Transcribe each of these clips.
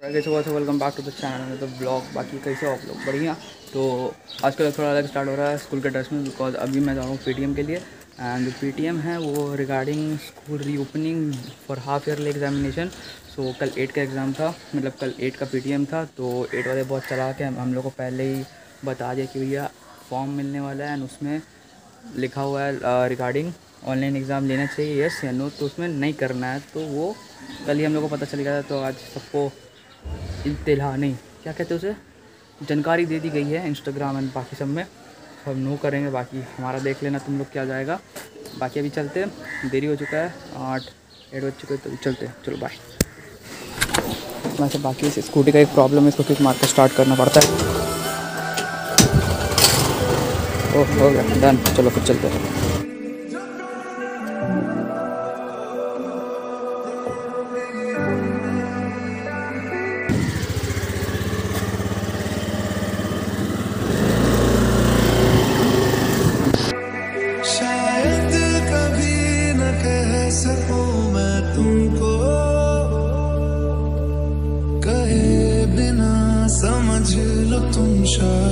कैसे हुआ welcome back to the channel the blog बाकी कैसे हो आप लोग? बढ़िया? तो आजकल थोड़ा अलग स्टार्ट हो रहा है स्कूल के ड्रेस में बिकॉज़ अभी मैं जा रहा हूँ पी के लिए एंड पी है वो regarding school reopening for half yearly examination so कल एट का एग्ज़ाम था मतलब कल एट का पी था तो एट वाले बहुत चला के हम लोग को पहले ही बता दिया कि भैया फॉर्म मिलने वाला है एंड उसमें लिखा हुआ है रिगार्डिंग ऑनलाइन एग्ज़ाम लेना चाहिए यस या नो तो उसमें नहीं करना है तो वो कल ही हम लोग को पता चल गया था तो आज सबको इतला नहीं। क्या कहते उसे? जानकारी दे दी गई है इंस्टाग्राम एंड बाकी सब में। सब नो करेंगे, बाकी हमारा देख लेना तुम लोग क्या जाएगा। बाकी अभी चलते देरी हो चुका है, आठ एट बज चुके तो चलते चलो बाय वैसे बाकी स्कूटी का एक प्रॉब्लम है, इसको किक मार स्टार्ट करना पड़ता है। ओह, हो गया डन चलो, फिर चलते हैं। समझ लो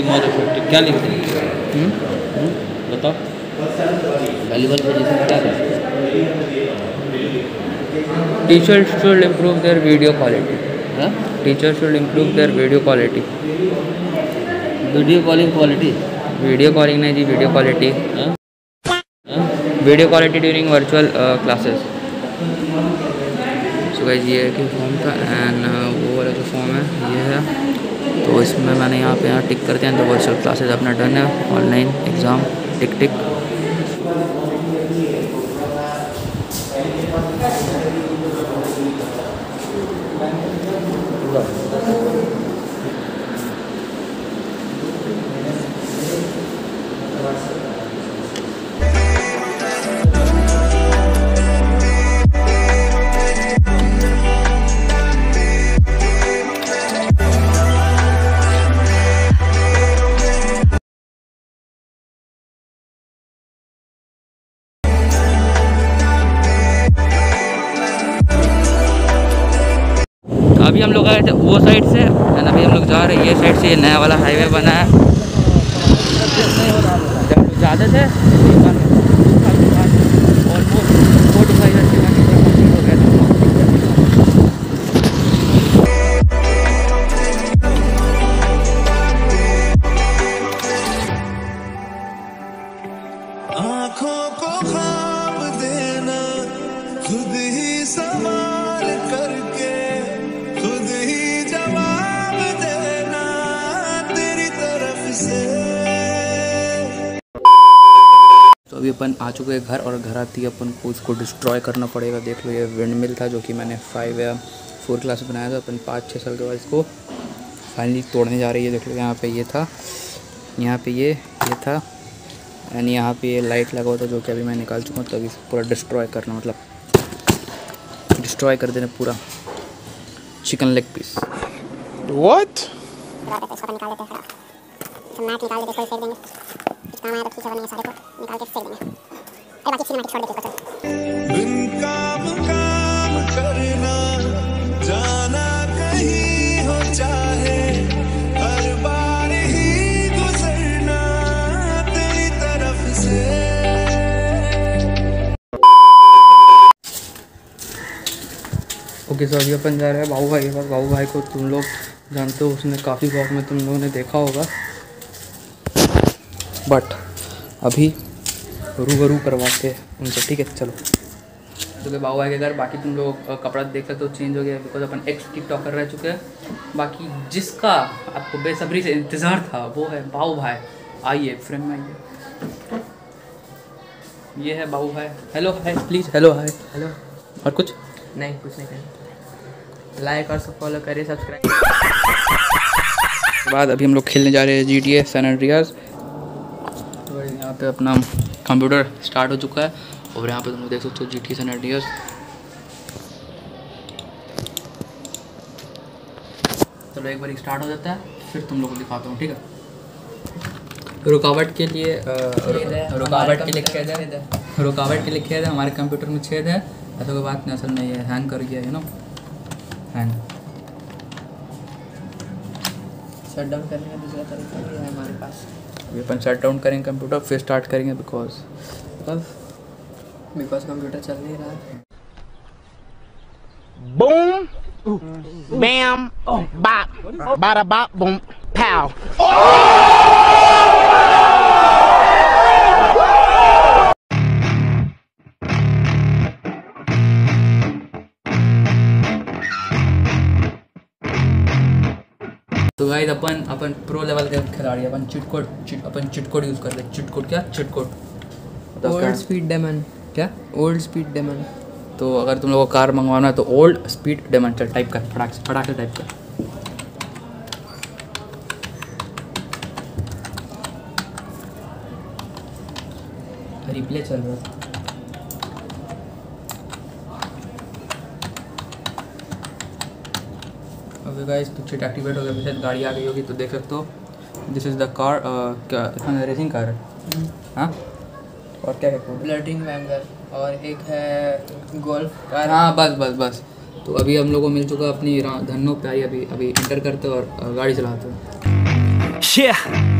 बी मोर इफ़ेक्टिव क्या लिखते हैं? बताओ। वैल्यूबल पोजीशन क्या है teacher should improve their video quality teacher should improve their video quality video calling quality video calling नहीं जी video quality video quality during virtual classes so guys ये है कि फॉर्म का एंड वो वाला जो फॉर्म है ये है। तो इसमें मैंने यहाँ पे यहाँ टिक करते हैं तो वर्चुअल क्लासेज अपना डन है। ऑनलाइन एग्ज़ाम टिक टिक अभी हम लोग आए थे वो साइड से एंड अभी हम लोग जा रहे हैं, ये साइड से ये नया वाला हाईवे बना है। ज़्यादा थे अभी अपन आ चुके हैं घर और घर आती है अपन को उसको डिस्ट्रॉय करना पड़ेगा। देख लो ये विंड मिल था जो कि मैंने फाइव या फोर क्लास में बनाया था। अपन पाँच छः साल के बाद इसको फाइनली तोड़ने जा रही है। देख लो यहाँ पे ये था यहाँ पे ये ये था एंड यहाँ पे ये लाइट लगा हुआ था जो कि अभी मैं निकाल चुका हूँ। तो अभी पूरा डिस्ट्रॉय करना मतलब डिस्ट्रॉय कर देना पूरा। Chicken leg piece? इसको निकाल देते हैं ये सारे ओके सो अभी अपन जा रहे हैं बाबू भाई के पास। बाबू भाई को तुम लोग जानते हो, उसने काफ़ी ब्लॉग में तुम लोगों ने देखा होगा। बट अभी रूबरू करवाते हैं उनसे ठीक है? चलो। क्योंकि बाबू भाई के घर बाकी तुम लोग कपड़ा देख सकते हो चेंज हो गया बिकॉज़ अपन एक्स टिक टिकटॉकर रह चुके हैं। बाकी जिसका आपको बेसब्री से इंतज़ार था वो है बाबू भाई। आइए फ्रेम में आइए। ये है Babu Bhai. Hello hi please hello hi hello और कुछ? नहीं कुछ नहीं करना। लाइक और फॉलो करिए सब्सक्राइब बाद अभी हम लोग खेलने जा रहे हैं G T S San Andreas और यहाँ पे अपना कंप्यूटर स्टार्ट हो चुका है। और यहाँ पे तुम देख सकते हो जी टी सैन एंड्रियास चलो एक बार स्टार्ट हो जाता है फिर तुम लोग को दिखाता हूँ ठीक है? रुकावट के लिए रुकावट के लिए खेद है। रुकावट के लिए खेद है हमारे कंप्यूटर में छेद है। ऐसा कोई बात नहीं असल में ये हैंग कर गया है ना हैंग शट डाउन करने का दूसरा तरीका भी है हमारे अभी अपन शट डाउन करेंगे कंप्यूटर फिर स्टार्ट करेंगे बिकॉज़ बिकॉज़ कंप्यूटर चल नहीं रहा है Boom, bam, bop, bada bop, boom, pow. तो गाइस अपन अपन प्रो लेवल के खिलाड़ी अपन चिट कोड चिट अपन चिट कोड यूज़ करते हैं। चिट कोड क्या cheat code old speed demon क्या? ओल्ड स्पीड डेमन तो अगर तुम लोगों को कार मंगवाना है तो ओल्ड स्पीड डेमन चल टाइप कर फटाक से फटाक से टाइप कर। रिप्ले चल रहा है। अभी गाइस तो चिट एक्टिवेट हो गया शायद गाड़ी आ गई होगी तो देख सकते हो। दिस इज़ द कार क्या इसमें रेसिंग कार है? हाँ? और क्या है? ब्लडिंग वैंगर और एक है गोल्फ कार हाँ बस बस बस। तो अभी हम लोग को मिल चुका अपनी धनो धन्नो प्यारी अभी अभी इंटर करते हैं और गाड़ी चलाते हैं। Yeah.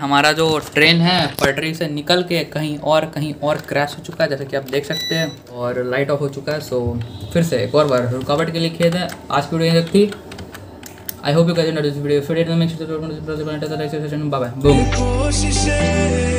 हमारा जो ट्रेन है पटरी से निकल के कहीं और कहीं और क्रैश हो चुका है जैसे कि आप देख सकते हैं और लाइट ऑफ़ हो चुका है सो फिर से एक और बार रुकावट के लिए खेद है। आज की वीडियो थी। आई होप यू कैसे दिस वीडियो फिर बाय